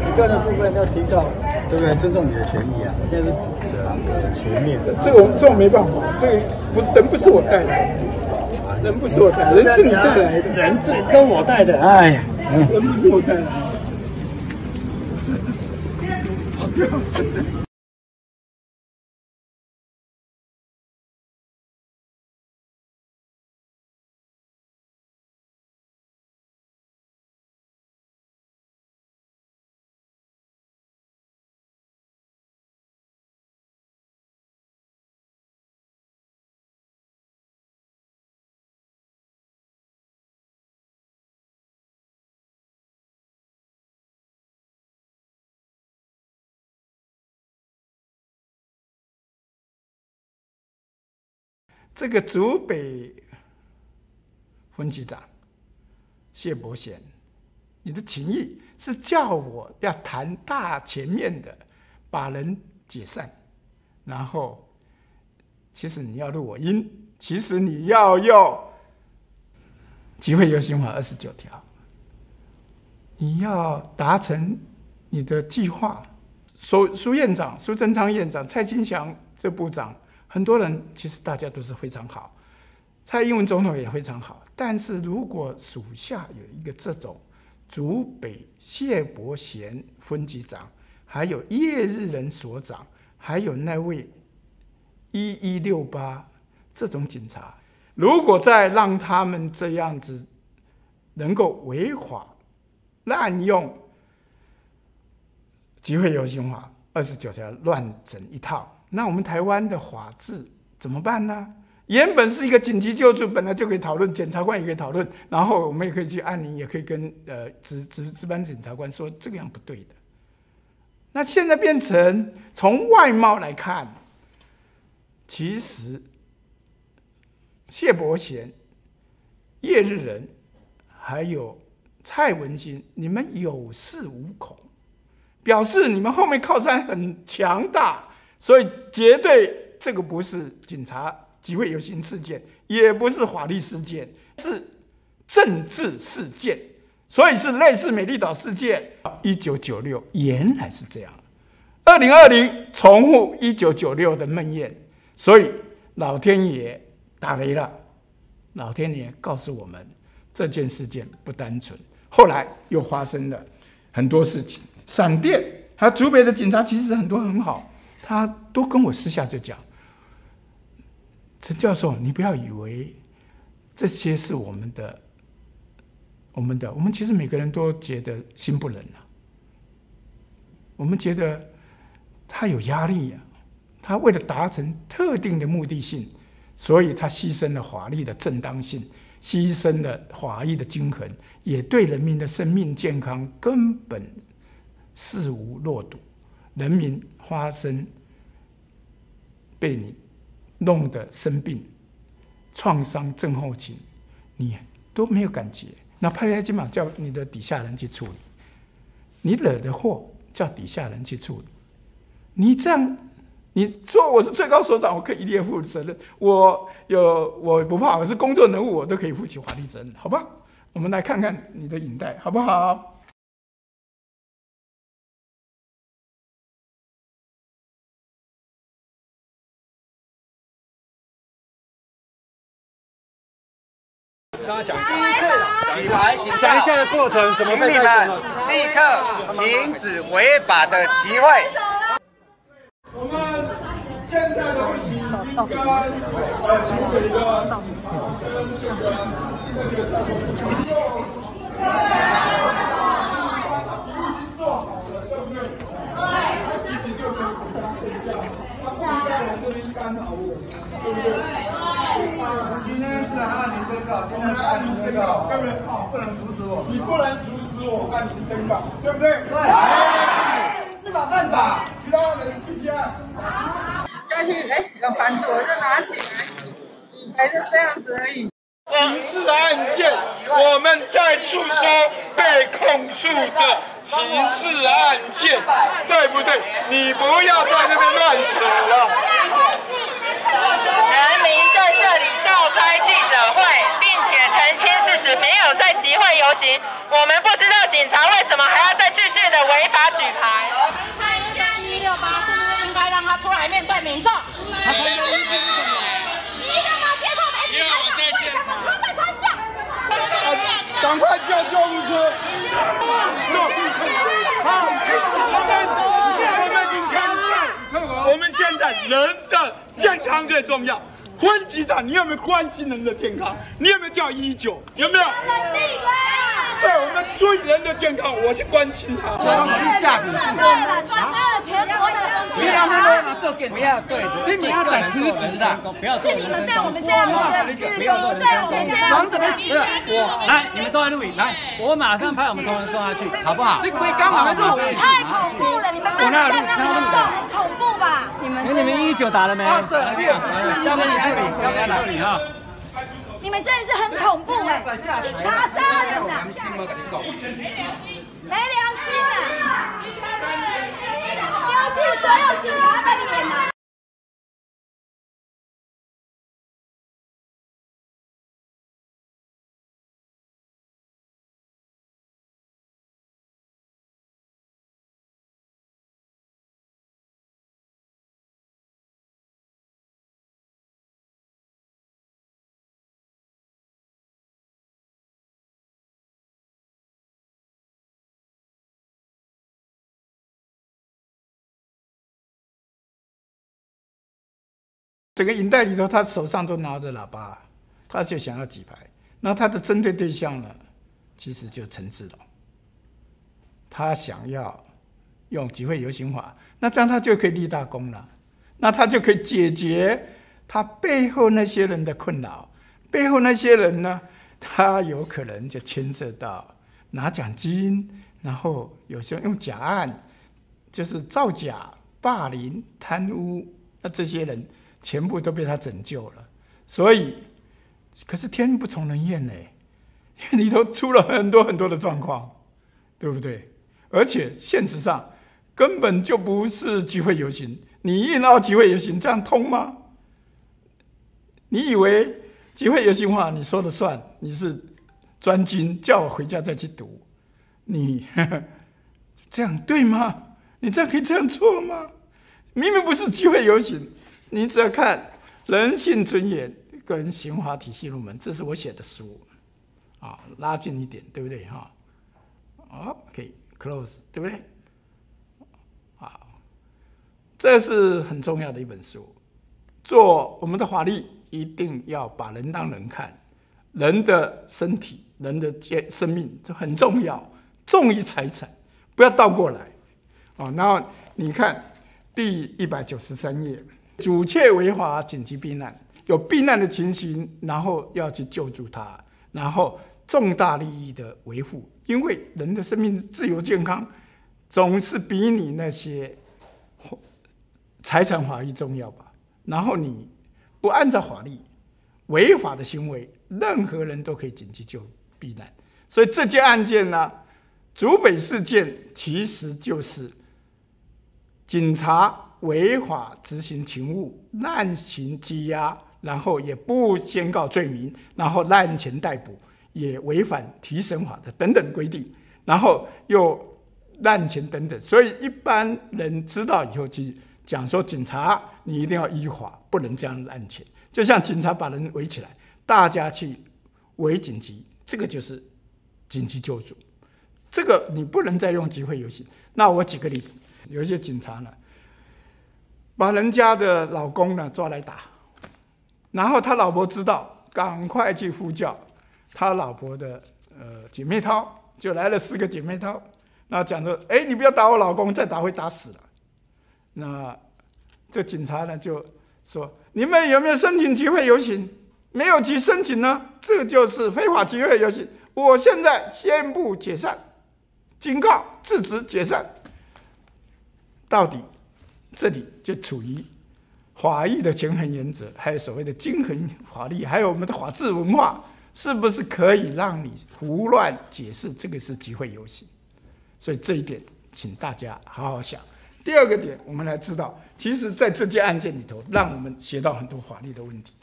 你个人部分要提高，对不对？尊重你的权益啊！我现在是指责全面的。这个我这种没办法，这个不人不是我带的，人不是我带，人是你带来的，人这都我带的，哎呀，人不是我带来的。这个竹北分局长谢伯贤，你的情谊是叫我要谈大前面的，把人解散，然后其实你要录我音，其实你要用集会游行法二十九条，你要达成你的计划。苏苏院长、苏贞昌院长、蔡金祥这部长。很多人其实大家都是非常好，蔡英文总统也非常好。但是如果属下有一个这种竹北谢伯贤分局长，还有叶日仁所长，还有那位一一六八这种警察，如果再让他们这样子能够违法滥用集会游行法二十九条乱整一套。那我们台湾的法治怎么办呢？原本是一个紧急救助，本来就可以讨论，检察官也可以讨论，然后我们也可以去按铃，也可以跟呃值值值班检察官说这个样不对的。那现在变成从外貌来看，其实谢伯贤、叶日仁还有蔡文新，你们有恃无恐，表示你们后面靠山很强大。所以，绝对这个不是警察集会游行事件，也不是法律事件，是政治事件。所以是类似美丽岛事件。一九九六原来是这样，二零二零重复一九九六的梦魇。所以老天爷打雷了，老天爷告诉我们这件事件不单纯。后来又发生了很多事情，闪电，还有竹北的警察其实很多很好。他都跟我私下就讲，陈教授，你不要以为这些是我们的，我们的，我们其实每个人都觉得心不忍啊。我们觉得他有压力呀，他为了达成特定的目的性，所以他牺牲了法律的正当性，牺牲了法律的均衡，也对人民的生命健康根本视无若睹，人民发生。被你弄得生病、创伤症候群，你都没有感觉。那派来金马叫你的底下人去处理，你惹的祸叫底下人去处理。你这样，你说我是最高所长，我可以一定负责任。我有我不怕，我是公众人物，我都可以负起法律责任，好吧？我们来看看你的影带，好不好？刚刚讲第一次举牌，请讲一下的过程，请你们立刻停止违法的集会。我们现在的问题已经跟呃主委的跟这个这个做好了，对不对？他其实就可以跟他睡觉，他不应该来这边干扰我，对不对？今天是按你这个，今天是按你这个，根本好不能阻止我，你不能阻止我。做按铃申告，对不对？对。司法犯法。其他人记下。下去，哎，要盘子我就拿起来，还是这样子而已。刑事案件，我们在诉说被控诉的刑事案件，对不对？你不要在那边乱扯了。人民在这里召开记者会，并且澄清事实，没有在集会游行。我们不知道警察为什么还要再继续的违法举牌。看一下一六八是不是应该让他出来面对民众？他朋友一定是什么？你一定要接受媒体采访，为什么他在山下？赶快叫救护车！救！好，我们我们现在，我们现在人的健康最重要。温局长，你有没有关心人的健康？你有没有叫一九？有没有？对，我们注意人的健康，我去关心他。所以我们下指对了，刷刷了全国的不要那个拿做给不要对，你们要在辞职的，不要是你们对我们这样子的制度，对我们这样王什么事？我来，你们都在录影，来，我马上派我们同仁送他去，好不好？你鬼刚马上录影，太恐怖了，你们不能这样子送，很恐怖吧？你们你们一九打了没？交给你处理，交给你处理哈。你们真的是很恐怖哎！警察杀人的，没良心啊！整个影带里头，他手上都拿着喇叭，他就想要举牌。那他的针对对象呢，其实就陈志龙。他想要用集会游行法，那这样他就可以立大功了。那他就可以解决他背后那些人的困扰。背后那些人呢，他有可能就牵涉到拿奖金，然后有时候用假案，就是造假、霸凌、贪污，那这些人。全部都被他拯救了，所以，可是天不从人愿呢，里头出了很多很多的状况，对不对？而且现实上根本就不是集会游行，你硬要集会游行这样通吗？你以为集会游行话你说了算？你是专精，叫我回家再去读，你 这样对吗？你这样可以这样做吗？明明不是集会游行。你只要看人性尊严跟刑法体系入门，这是我写的书，啊，拉近一点，对不对哈？好，OK，close，对不对？好，这是很重要的一本书。做我们的法律，一定要把人当人看，人的身体、人的健生命，这很重要，重于财产，不要倒过来。啊，然后你看第一百九十三页。主窃违法紧急避难，有避难的情形，然后要去救助他，然后重大利益的维护，因为人的生命自由健康总是比你那些财产法律重要吧？然后你不按照法律违法的行为，任何人都可以紧急救避难。所以这件案件呢，竹北事件其实就是警察。违法执行勤务、滥行羁押，然后也不宣告罪名，然后滥权逮捕，也违反提审法的等等规定，然后又滥权等等，所以一般人知道以后就讲说，警察你一定要依法，不能这样滥权。就像警察把人围起来，大家去围紧急，这个就是紧急救助，这个你不能再用集会游行。那我举个例子，有一些警察呢。把人家的老公呢抓来打，然后他老婆知道，赶快去呼叫他老婆的呃姐妹淘，就来了四个姐妹淘，那讲说，哎，你不要打我老公，再打会打死了。那这警察呢就说，你们有没有申请集会游行？没有去申请呢，这就是非法集会游行。我现在宣布解散。警告、制止、解散。到底这里就处于法律的权衡原则，还有所谓的均衡法律，还有我们的法治文化，是不是可以让你胡乱解释这个是集会游行？所以这一点，请大家好好想。第二个点，我们来知道，其实在这件案件里头，让我们学到很多法律的问题。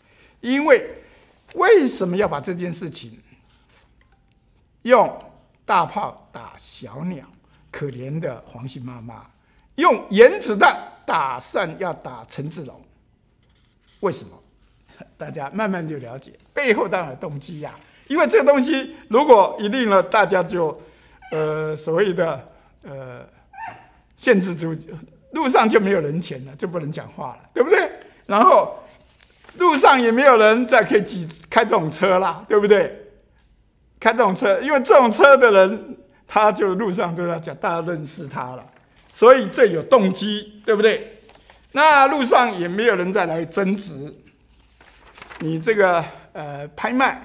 因为为什么要把这件事情用大炮打小鸟？可怜的黄姓妈妈用原子弹打算要打陈志龙，为什么？大家慢慢就了解背后当然有动机呀。因为这个东西如果一定了，大家就呃所谓的呃限制住路上就没有人权了，就不能讲话了，对不对？然后。路上也没有人再可以挤开这种车啦，对不对？开这种车，因为这种车的人，他就路上就要讲，大家认识他了，所以这有动机，对不对？那路上也没有人再来争执，你这个呃拍卖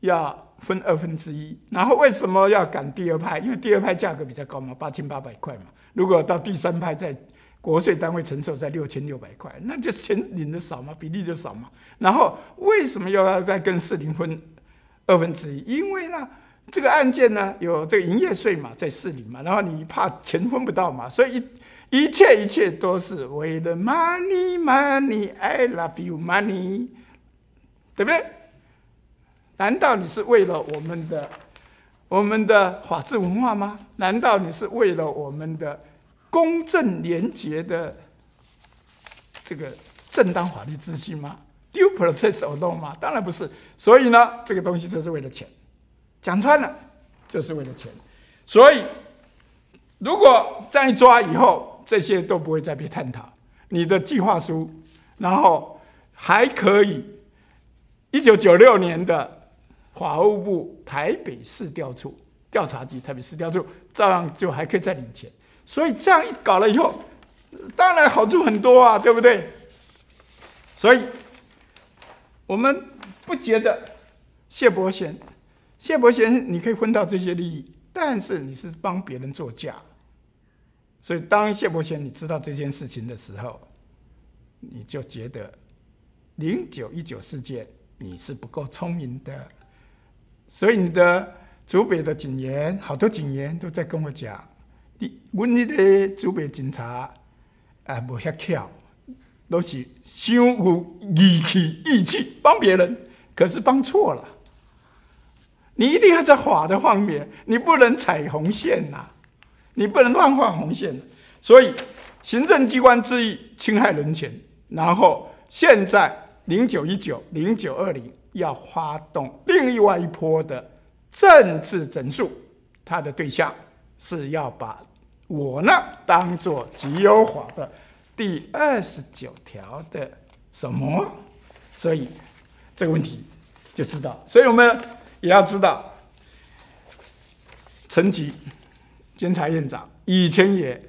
要分二分之一，然后为什么要赶第二拍？因为第二拍价格比较高嘛，八千八百块嘛。如果到第三拍在。国税单位承受在六千六百块，那就是钱领的少嘛，比例就少嘛。然后为什么又要再跟四零分二分之一？因为呢，这个案件呢有这个营业税嘛，在市里嘛，然后你怕钱分不到嘛，所以一一切一切都是为了 money money I love you money，对不对？难道你是为了我们的我们的法治文化吗？难道你是为了我们的？公正廉洁的这个正当法律秩序吗？Due process or law 吗？当然不是。所以呢，这个东西就是为了钱，讲穿了就是为了钱。所以，如果这样一抓以后，这些都不会再被探讨。你的计划书，然后还可以，一九九六年的法务部台北市调处调查局台北市调处，照样就还可以再领钱。所以这样一搞了以后，当然好处很多啊，对不对？所以，我们不觉得谢伯贤，谢伯贤你可以分到这些利益，但是你是帮别人做假。所以，当谢伯贤你知道这件事情的时候，你就觉得零九一九事件你是不够聪明的。所以，你的祖北的警员，好多警员都在跟我讲。你阮迄个主备警察啊，无遐巧，都是想有义气、义气帮别人，可是帮错了。你一定要在法的方面，你不能踩红线呐，你不能乱画红线。所以，行政机关之意侵害人权，然后现在零九一九、零九二零要发动另外一波的政治整肃，它的对象是要把。我呢，当做集邮法的第二十九条的什么？所以这个问题就知道。所以我们也要知道，陈吉监察院长以前也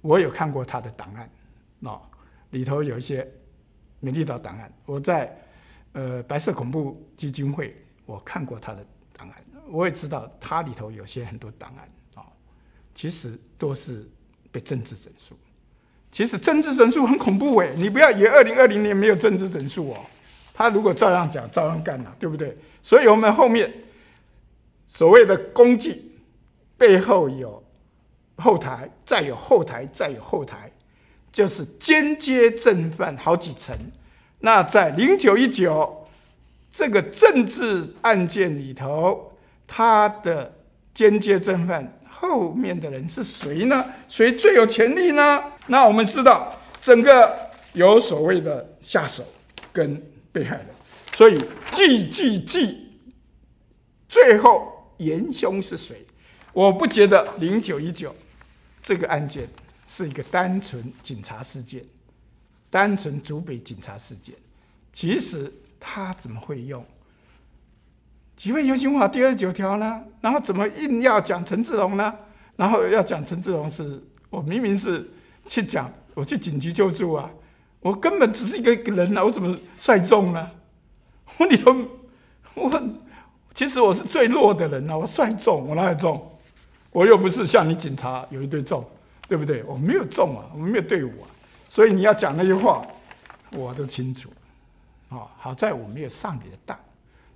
我有看过他的档案，哦，里头有一些美丽岛档案。我在呃白色恐怖基金会我看过他的档案，我也知道他里头有些很多档案。哦其实都是被政治整肃。其实政治整肃很恐怖哎，你不要以为二零二零年没有政治整肃哦。他如果照样讲，照样干了，对不对？所以我们后面所谓的功绩背后有后台，再有后台，再有后台，就是间接正犯好几层。那在零九一九这个政治案件里头，他的间接正犯。后面的人是谁呢？谁最有权力呢？那我们知道，整个有所谓的下手跟被害人，所以记记记，最后元凶是谁？我不觉得零九一九这个案件是一个单纯警察事件，单纯主北警察事件。其实他怎么会用？集会游行法第二十九条呢？然后怎么硬要讲陈志龙呢？然后要讲陈志龙是，我明明是去讲，我去紧急救助啊，我根本只是一个人啊，我怎么率众呢？我里头，我其实我是最弱的人啊，我率众，我哪有重？我又不是像你警察有一堆重，对不对？我没有重啊，我没有队伍啊，所以你要讲那些话，我都清楚。啊，好在我没有上你的当。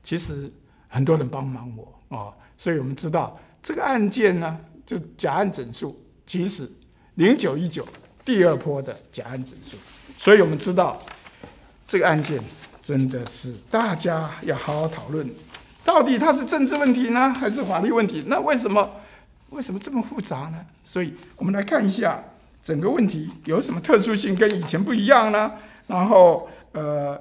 其实很多人帮忙我啊，所以我们知道这个案件呢，就假案整数，其实零九一九第二波的假案整数，所以我们知道这个案件真的是大家要好好讨论，到底它是政治问题呢，还是法律问题？那为什么为什么这么复杂呢？所以我们来看一下整个问题有什么特殊性，跟以前不一样呢？然后呃。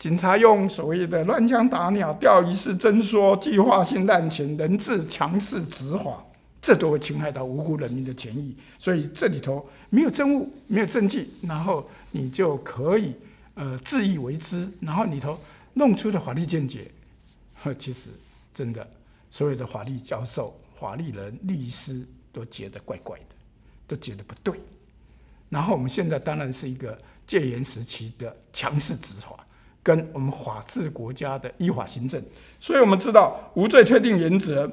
警察用所谓的乱枪打鸟、钓鱼式侦说、计划性滥权、人质强势执法，这都会侵害到无辜人民的权益。所以这里头没有证物、没有证据，然后你就可以呃自以为之，然后里头弄出的法律见解，呵 其实真的所有的法律教授、法律人、律师都觉得怪怪的，都觉得不对。然后我们现在当然是一个戒严时期的强势执法。跟我们法治国家的依法行政，所以我们知道无罪推定原则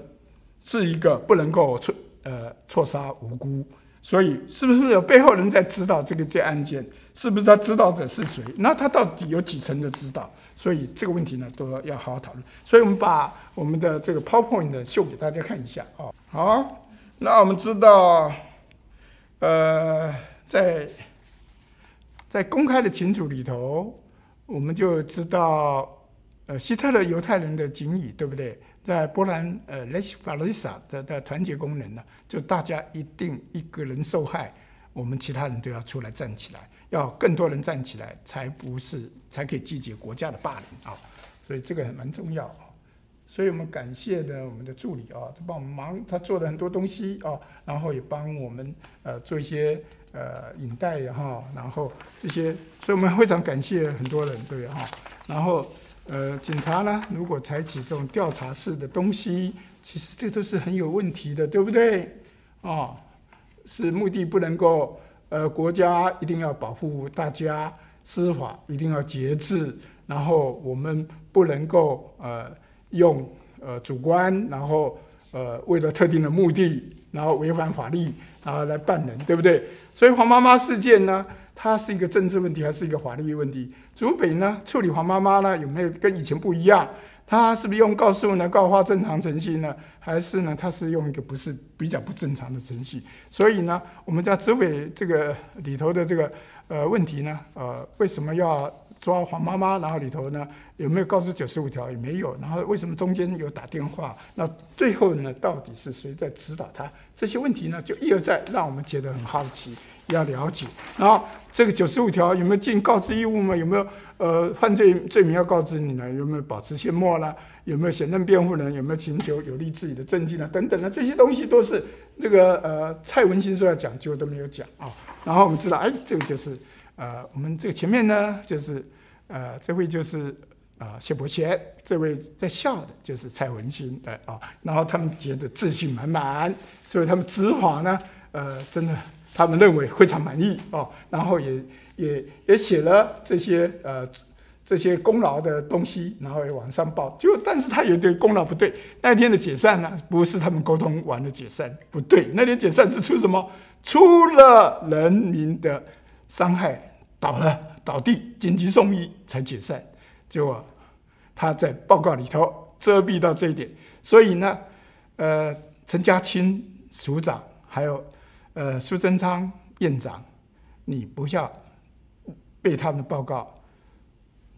是一个不能够错呃错杀无辜，所以是不是有背后人在指导这个这案件？是不是他指导者是谁？那他到底有几层的指导？所以这个问题呢都要好好讨论。所以我们把我们的这个 PowerPoint 的秀给大家看一下啊。好，那我们知道，呃，在在公开的群组里头。我们就知道，呃，希特勒犹太人的警语，对不对？在波兰，呃，雷西法雷萨的的团结功能呢，就大家一定一个人受害，我们其他人都要出来站起来，要更多人站起来，才不是才可以拒绝国家的霸凌啊。所以这个蛮重要啊。所以我们感谢的我们的助理啊，他帮我们忙，他做了很多东西啊，然后也帮我们呃做一些。呃，引带哈，然后这些，所以我们非常感谢很多人，对哈。然后，呃，警察呢，如果采取这种调查式的东西，其实这都是很有问题的，对不对？哦，是目的不能够，呃，国家一定要保护大家，司法一定要节制，然后我们不能够呃用呃主观，然后呃为了特定的目的。然后违反法律，然后来办人，对不对？所以黄妈妈事件呢，它是一个政治问题，还是一个法律问题？主北呢，处理黄妈妈呢，有没有跟以前不一样？他是不是用告诉呢，告发正常程序呢？还是呢，他是用一个不是比较不正常的程序？所以呢，我们在竹北这个里头的这个呃问题呢，呃，为什么要？抓黄妈妈，然后里头呢有没有告知九十五条？也没有。然后为什么中间有打电话？那最后呢，到底是谁在指导他？这些问题呢，就一而再让我们觉得很好奇，要了解。然后这个九十五条有没有尽告知义务吗？有没有呃犯罪罪名要告知你呢？有没有保持缄默呢？有没有行政辩护人？有没有请求有利自己的证据呢？等等的这些东西都是这个呃蔡文新说要讲究都没有讲啊。然后我们知道，哎，这个就是。呃，我们这个前面呢，就是呃，这位就是啊谢伯贤，这位在笑的就是蔡文新的啊，然后他们觉得自信满满，所以他们执法呢，呃，真的他们认为非常满意哦，然后也也也写了这些呃这些功劳的东西，然后也往上报，就但是他有点功劳不对，那天的解散呢，不是他们沟通完的解散，不对，那天解散是出什么？出了人民的。伤害倒了倒地紧急送医才解散，结果他在报告里头遮蔽到这一点，所以呢，呃，陈家清署长还有呃苏贞昌院长，你不要被他们的报告，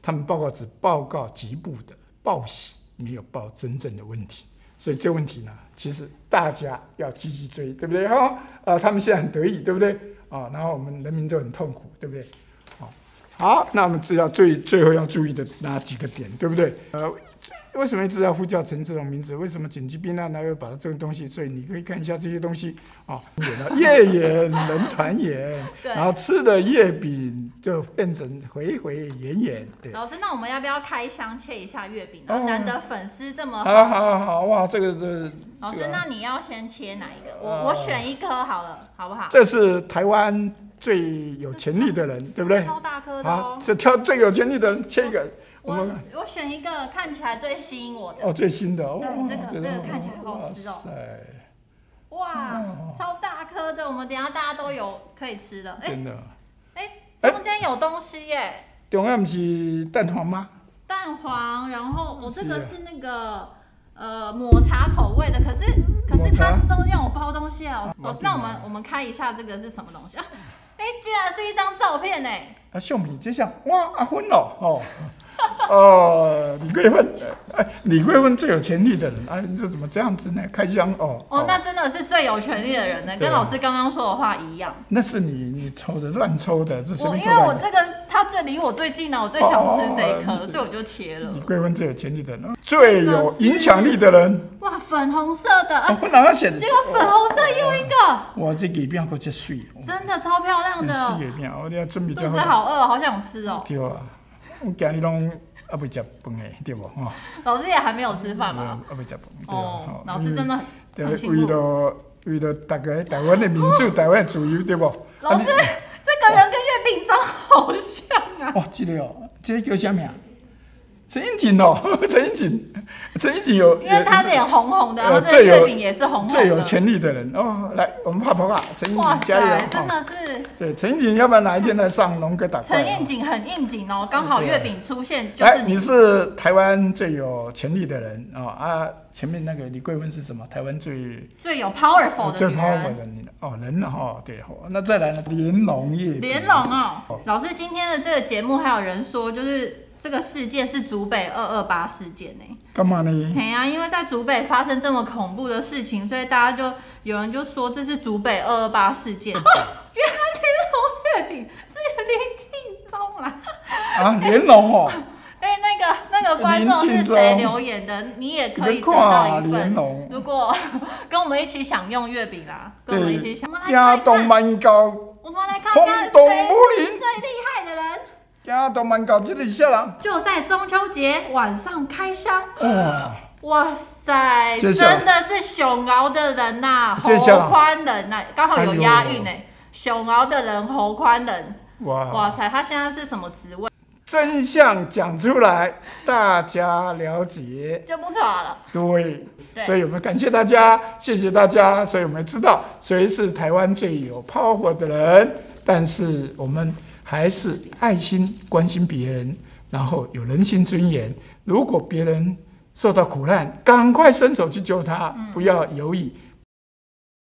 他们报告只报告局部的报喜，没有报真正的问题，所以这问题呢，其实大家要积极追，对不对？哈，啊，他们现在很得意，对不对？啊，然后我们人民就很痛苦，对不对？好，好，那我们知道最最后要注意的哪几个点，对不对？呃，为什么一直要呼叫陈志龙名字？为什么紧急避难呢？又把这个东西？所以你可以看一下这些东西啊，月圆人团圆，然后吃的月饼就变成回回圆圆。对，老师，那我们要不要开箱切一下月饼？难得粉丝这么好，好，好，好，哇，这个是。老师，那你要先切哪一个？我我选一颗好了，好不好？这是台湾最有潜力的人，对不对？超大颗的哦。是挑最有潜力的人切一个。我我选一个看起来最吸引我的。哦，最新的哦。对，这个这个看起来好好吃哦。哇，超大颗的，我们等下大家都有可以吃的。真的。哎，中间有东西耶。中央不是蛋黄吗？蛋黄，然后我这个是那个呃抹茶口味的，可是可是它中间有包东西哦。老师，那我们我们开一下这个是什么东西啊？哎，竟然是一张照片呢。啊，相片就像哇阿芬哦哦。哦，李桂芬，哎，李桂芬最有权力的人，哎，这怎么这样子呢？开箱哦，哦，那真的是最有权力的人呢，跟老师刚刚说的话一样。那是你，你抽的乱抽的，这我因为我这个他最离我最近呢，我最想吃这一颗，所以我就切了。李桂芬最有权力的人，最有影响力的人。哇，粉红色的，我哪个选？结果粉红色又一个。哇，这个变够这水，真的超漂亮的。是个变，我要准备。肚子好饿，好想吃哦。对啊。我今日拢啊未食饭诶，对不？哦，老师也还没有吃饭嘛？啊未食饭，哦，老师真的很。为了为了大家台湾的民主，台湾的自由，对不？老师，这个人跟月饼长好像啊！哇，记得哦，这个叫什么？陈英锦哦，陈英锦，陈英锦有，因为他脸红红的，然后这个月饼也是红红的。最有潜力的人哦，来，我们怕不怕，陈英锦加油！真的是。对，陈英锦，要不然哪一天来上龙哥打？陈英景很应景哦，刚好月饼出现就是你。你是台湾最有潜力的人哦啊！前面那个李桂芬是什么？台湾最最有 powerful 的最 powerful 的人哦，人哈对哈。那再来呢？莲龙叶。莲龙哦，老师今天的这个节目还有人说就是。这个事件是竹北二二八事件呢？干嘛呢？对啊，因为在竹北发生这么恐怖的事情，所以大家就有人就说这是竹北二二八事件。原来连龙月饼是林庆忠啦！啊，连龙哦。哎，那个那个观众是谁留言的？你也可以得到一份。如果跟我们一起享用月饼啦，跟我们一起享。亚东蛮高，我们来看看谁是最厉害的人。家都蛮搞这里下了，就在中秋节晚上开箱。哇哇塞，真的是熊熬的人呐，侯宽人呐，刚好有押韵呢。熊熬的人侯宽人，哇哇塞，他现在是什么职位？真相讲出来，大家了解就不错了。对，所以我们感谢大家，谢谢大家。所以我们知道谁是台湾最有 power 的人，但是我们。还是爱心关心别人，然后有人性尊严。如果别人受到苦难，赶快伸手去救他，不要犹豫。